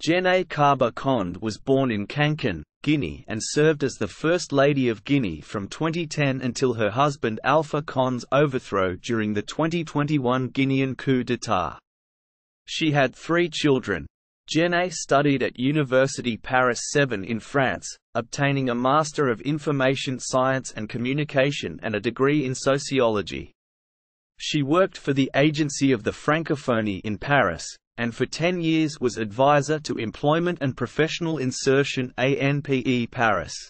Djene Kaba Condé was born in Kankan, Guinea and served as the First Lady of Guinea from 2010 until her husband Alpha Condé's overthrow during the 2021 Guinean coup d'état. She had three children. Djene studied at University Paris 7 in France, obtaining a Master of Information Science and Communication and a degree in Sociology. She worked for the Agency of the Francophonie in Paris, and for 10 years was advisor to Employment and Professional Insertion ANPE Paris.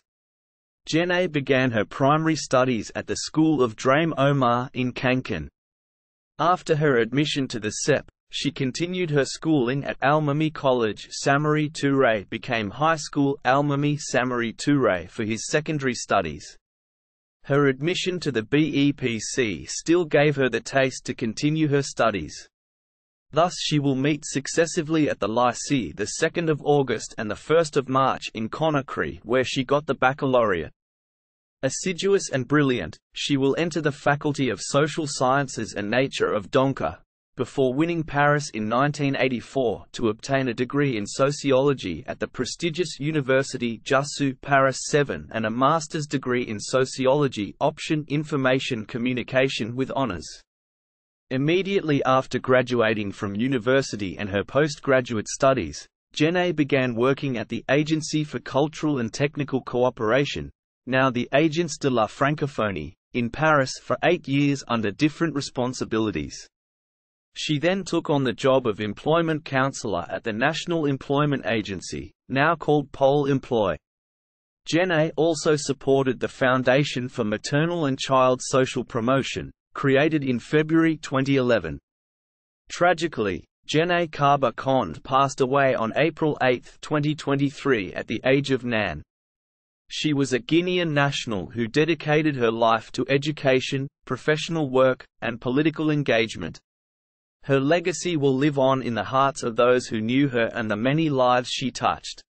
Djene began her primary studies at the School of Drame Omar in Kankan. After her admission to the CEP, she continued her schooling at Almami College Samori Touré became High School Almami Samori Touré for his secondary studies. Her admission to the BEPC still gave her the taste to continue her studies. Thus she will meet successively at the Lycée the 2nd of August and the 1st of March in Conakry where she got the baccalaureate. Assiduous and brilliant, she will enter the Faculty of Social Sciences and Nature of Donka, before winning Paris in 1984 to obtain a degree in sociology at the prestigious University Jussieu Paris 7 and a master's degree in sociology option information communication with honors. Immediately after graduating from university and her postgraduate studies, Djene began working at the Agency for Cultural and Technical Cooperation, now the Agence de la Francophonie, in Paris for eight years under different responsibilities. She then took on the job of employment counselor at the National Employment Agency, now called Pôle Emploi. Djene also supported the Foundation for Maternal and Child Social Promotion, created in February 2011. Tragically, Djene Kaba Condé passed away on April 8, 2023 at the age of Nan. She was a Guinean national who dedicated her life to education, professional work, and political engagement. Her legacy will live on in the hearts of those who knew her and the many lives she touched.